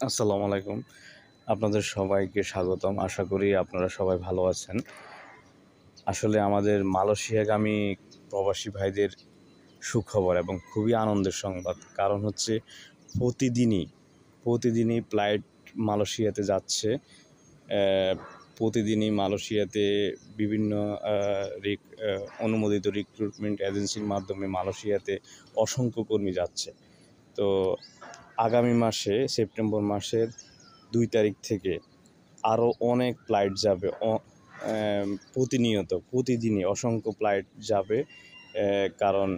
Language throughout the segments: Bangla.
আসসালামু আলাইকুম। আপনাদের সবাইকে স্বাগতম। আশা করি আপনারা সবাই ভালো আছেন। আসলে আমাদের মালয়েশিয়াগামী প্রবাসী ভাইদের সুখবর এবং খুবই আনন্দের সংবাদ। কারণ হচ্ছে প্রতিদিনই প্রতিদিনই ফ্লাইট মালয়েশিয়াতে যাচ্ছে। প্রতিদিনই মালয়েশিয়াতে বিভিন্ন রিক- অনুমোদিত রিক্রুটমেন্ট এজেন্সির মাধ্যমে মালয়েশিয়াতে অসংখ্য কর্মী যাচ্ছে। তো আগামী মাসে, সেপ্টেম্বর মাসের দুই তারিখ থেকে আরও অনেক ফ্লাইট যাবে। প্রতিনিয়ত, প্রতিদিনই অসংখ্য ফ্লাইট যাবে কারণ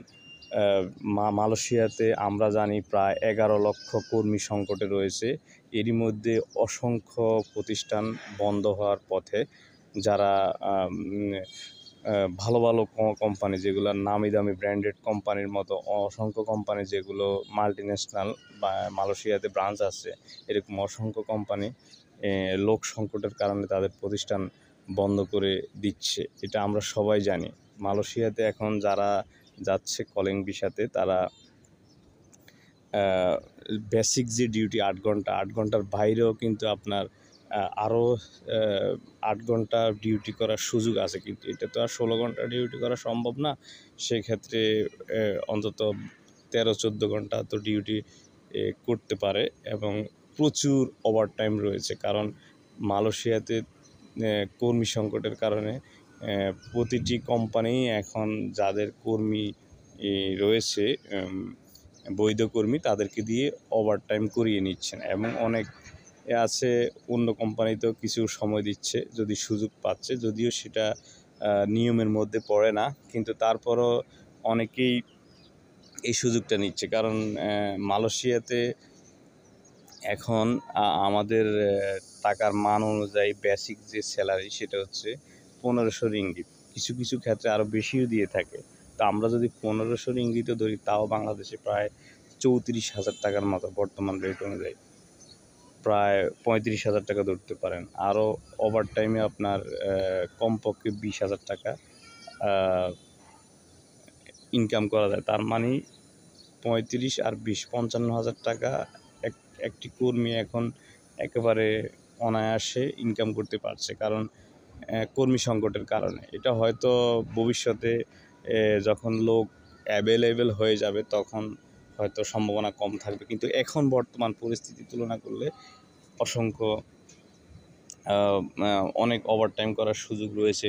মালয়েশিয়াতে আমরা জানি প্রায় এগারো লক্ষ কর্মী সংকটে রয়েছে। এরই মধ্যে অসংখ্য প্রতিষ্ঠান বন্ধ হওয়ার পথে যারা ভালো ভালো কোম্পানি যেগুলো নামি দামি ব্র্যান্ডেড কোম্পানির মতো অসংখ্য কোম্পানি যেগুলো মাল্টি ন্যাশনাল বা মালয়েশিয়াতে ব্রাঞ্চ আছে, এরকম অসংখ্য কোম্পানি লোক সংকটের কারণে তাদের প্রতিষ্ঠান বন্ধ করে দিচ্ছে। এটা আমরা সবাই জানি। মালয়েশিয়াতে এখন যারা যাচ্ছে কলিং ভিসাতে তারা বেসিক যে ডিউটি আট ঘণ্টা, আট ঘণ্টার বাইরেও কিন্তু আপনার আরও আট ঘণ্টা ডিউটি করার সুযোগ আছে, কিন্তু এটা তো আর ষোলো ঘণ্টা ডিউটি করা সম্ভব না। সেক্ষেত্রে অন্তত তেরো, চোদ্দ ঘণ্টা তো ডিউটি করতে পারে এবং প্রচুর ওভারটাইম রয়েছে। কারণ মালয়েশিয়াতে কর্মী সংকটের কারণে প্রতিটি কোম্পানি এখন যাদের কর্মী রয়েছে বৈধ কর্মী, তাদেরকে দিয়ে ওভারটাইম করিয়ে নিচ্ছেন এবং অনেক আছে, অন্য কোম্পানিতেও কিছু সময় দিচ্ছে, যদি সুযোগ পাচ্ছে, যদিও সেটা নিয়মের মধ্যে পড়ে না, কিন্তু তারপরও অনেকেই এই সুযোগটা নিচ্ছে। কারণ মালয়েশিয়াতে এখন আমাদের টাকার মান অনুযায়ী বেসিক যে স্যালারি সেটা হচ্ছে পনেরোশো রিঙ্গিত। কিছু কিছু ক্ষেত্রে আরও বেশিও দিয়ে থাকে। তো আমরা যদি পনেরোশো রিঙ্গিতও ধরি, তাও বাংলাদেশে প্রায় চৌত্রিশ হাজার টাকার মতো বর্তমান রেট অনুযায়ী। প্রায় পঁয়ত্রিশ হাজার টাকা ধরতে পারেন। আরও ওভার টাইমে আপনার কমপক্ষে বিশ হাজার টাকা ইনকাম করা যায়। তার মানে পঁয়ত্রিশ আর বিশ, পঞ্চান্ন হাজার টাকা এক, একটি কর্মী এখন একেবারে অনায়াসে ইনকাম করতে পারছে কারণ কর্মী সংকটের কারণে। এটা হয়তো ভবিষ্যতে যখন লোক অ্যাভেলেবেল হয়ে যাবে, তখন হয়তো সম্ভাবনা কম থাকবে। কিন্তু এখন বর্তমান পরিস্থিতি তুলনা করলে অসংখ্য অনেক ওভারটাইম করার সুযোগ রয়েছে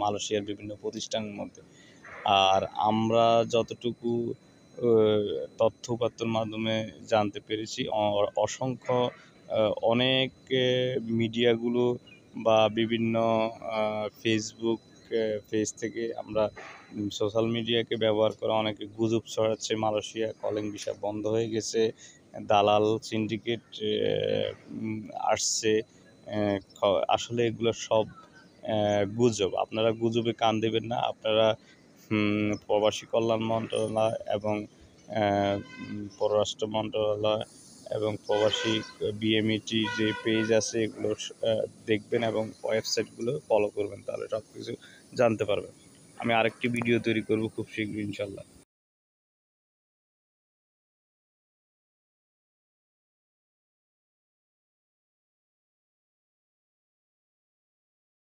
মালয়েশিয়ার বিভিন্ন প্রতিষ্ঠানের মধ্যে। আর আমরা যতটুকু তথ্য উপাত্তর মাধ্যমে জানতে পেরেছি অসংখ্য অনেক মিডিয়াগুলো বা বিভিন্ন ফেসবুক পেজ থেকে আমরা সোশ্যাল মিডিয়াকে ব্যবহার করে অনেকে গুজব ছড়াচ্ছে, মালয়েশিয়া কলিং ভিসা বন্ধ হয়ে গেছে, দালাল সিন্ডিকেট আসছে আসলে এগুলো সব গুজব। আপনারা গুজবে কান দেবেন না, আপনারা প্রবাসী কল্যাণ মন্ত্রণালয় এবং পররাষ্ট্র মন্ত্রণালয় এবং প্রবাসী বিএমইটি যে পেজ আছে এগুলো দেখবেন এবং ওয়েবসাইটগুলো ফলো করবেন, তাহলে সব কিছু জানতে পারবেন। আমি আরেকটি ভিডিও তৈরি করব খুব শীঘ্রই, ইনশাল্লাহ।